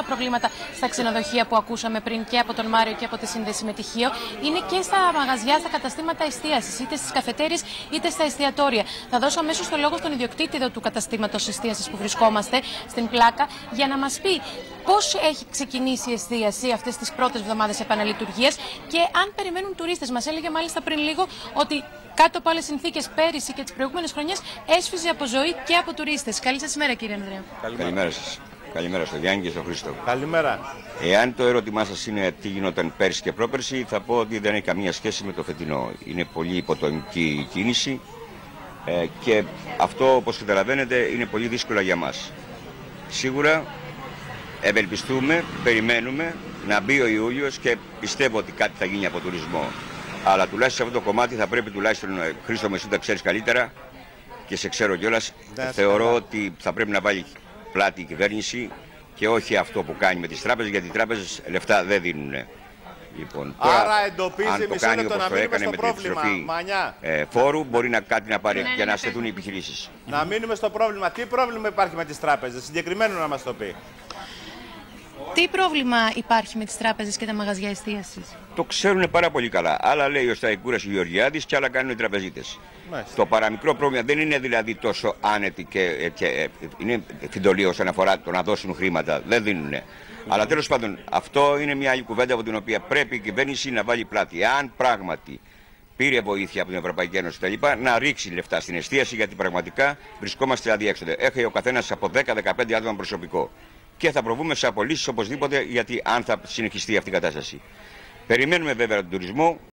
τα προβλήματα στα ξενοδοχεία που ακούσαμε πριν και από τον Μάριο και από τη σύνδεση με τυχείο. Είναι και στα μαγαζιά, στα καταστήματα εστίασης, είτε στις καφετέρειες είτε στα εστιατόρια. Θα δώσω αμέσως το λόγο στον ιδιοκτήτη εδώ του καταστήματος εστίασης που βρισκόμαστε, στην πλάκα, για να μας πει πώς έχει ξεκινήσει η εστίαση αυτές τις πρώτες εβδομάδες επαναλειτουργίας και αν περιμένουν τουρίστες. Μας έλεγε μάλιστα πριν λίγο ότι κάτω από άλλες συνθήκες πέρυσι και τις προηγούμενες χρονιές έσφιζε από ζωή και από τουρίστες. Καλή σας ημέρα, κύριε Ανδρέα. Καλημέρα σας. Καλημέρα στο Γιάννη και στο Χρήστο. Καλημέρα. Εάν το ερώτημά σας είναι τι γινόταν πέρσι και πρόπερσι, θα πω ότι δεν έχει καμία σχέση με το φετινό. Είναι πολύ υποτονική η κίνηση ε, και αυτό, όπως καταλαβαίνετε, είναι πολύ δύσκολο για μας. Σίγουρα ευελπιστούμε, περιμένουμε να μπει ο Ιούλιος και πιστεύω ότι κάτι θα γίνει από τουρισμό. Αλλά τουλάχιστον σε αυτό το κομμάτι θα πρέπει τουλάχιστον, ε, Χρήστο Μεσού τα ξέρεις καλύτερα και σε ξέρω κιόλας. Θεωρώ ότι θα πρέπει να βάλει πλάτη η κυβέρνηση και όχι αυτό που κάνει με τις τράπεζες, γιατί οι τράπεζες λεφτά δεν δίνουν. Λοιπόν, τώρα, Άρα εντοπίζει αν το κάνει όπως το έκανε με πρόβλημα, την ε, φόρου, μπορεί να κάτι να πάρει για να στεθούν οι επιχειρήσεις. Να μείνουμε στο πρόβλημα. Τι πρόβλημα υπάρχει με τις τράπεζες, συγκεκριμένο να μας το πει. Τι πρόβλημα υπάρχει με τις τράπεζες και τα μαγαζιά εστίασης; Το ξέρουν πάρα πολύ καλά. Άλλα λέει ο Σταϊκούρας Γεωργιάδης και άλλα κάνουν οι τραπεζίτες. Το παραμικρό πρόβλημα δεν είναι δηλαδή τόσο άνετη και, και ε, είναι φιντολή όσον αφορά το να δώσουν χρήματα. Δεν δίνουν. Αλλά τέλος πάντων αυτό είναι μια άλλη κουβέντα από την οποία πρέπει η κυβέρνηση να βάλει πλάτη. Αν πράγματι πήρε βοήθεια από την Ευρωπαϊκή Ένωση κτλ. να ρίξει λεφτά στην εστίαση γιατί πραγματικά βρισκόμαστε αδιέξοδο. Έχει ο καθένας από 10-15 άτομα προσωπικό και θα προβούμε σε απολύσεις οπωσδήποτε γιατί αν θα συνεχιστεί αυτή η κατάσταση. Περιμένουμε βέβαια τον τουρισμό,